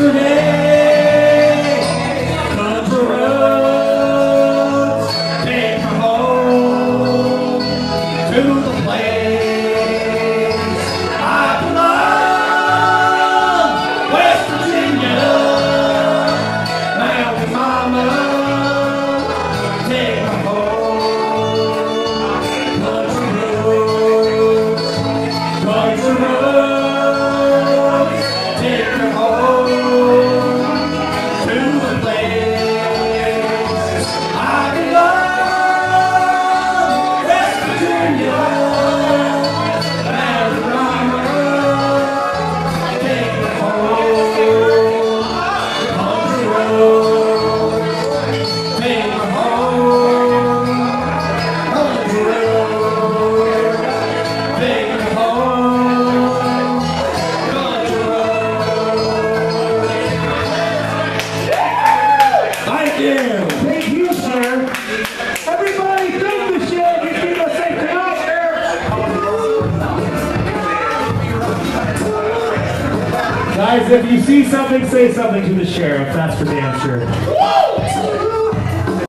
yesterday Guys, if you see something, say something to the sheriff. That's for damn sure.